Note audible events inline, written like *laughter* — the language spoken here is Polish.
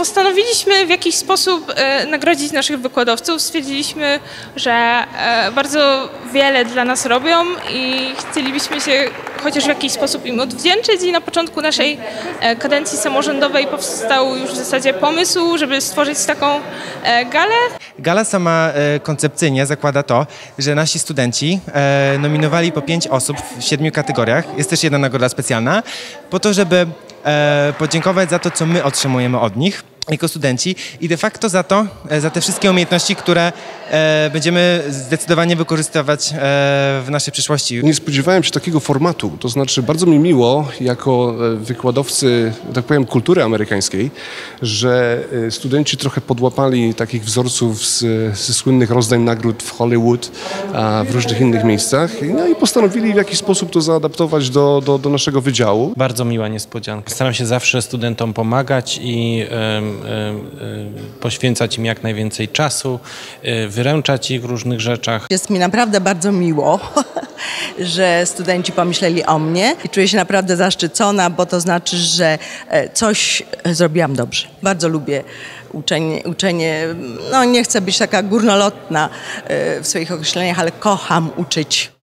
Postanowiliśmy w jakiś sposób e, nagrodzić naszych wykładowców. Stwierdziliśmy, że e, bardzo wiele dla nas robią i chcielibyśmy się chociaż w jakiś sposób im odwdzięczyć i na początku naszej e, kadencji samorządowej powstał już w zasadzie pomysł, żeby stworzyć taką galę. Gala sama koncepcyjnie zakłada to, że nasi studenci nominowali po pięć osób w siedmiu kategoriach. Jest też jedna nagroda specjalna, po to, żeby podziękować za to, co my otrzymujemy od nich jako studenci i de facto za to, e, za te wszystkie umiejętności, które e, będziemy zdecydowanie wykorzystywać e, w naszej przyszłości. Nie spodziewałem się takiego formatu, to znaczy bardzo mi miło jako e, wykładowcy, tak powiem, kultury amerykańskiej, że e, studenci trochę podłapali takich wzorców z, ze słynnych rozdań nagród w Hollywood, a w różnych innych miejscach, no i postanowili w jakiś sposób to zaadaptować do, do, do naszego wydziału. Bardzo miła niespodzianka. Staram się zawsze studentom pomagać i poświęcać im jak najwięcej czasu, y, wyręczać ich w różnych rzeczach. Jest mi naprawdę bardzo miło, *laughs* że studenci pomyśleli o mnie i czuję się naprawdę zaszczycona, bo to znaczy, że e, coś zrobiłam dobrze. Bardzo lubię uczenie, uczenie no nie chcę być taka górnolotna e, w swoich określeniach, ale kocham uczyć.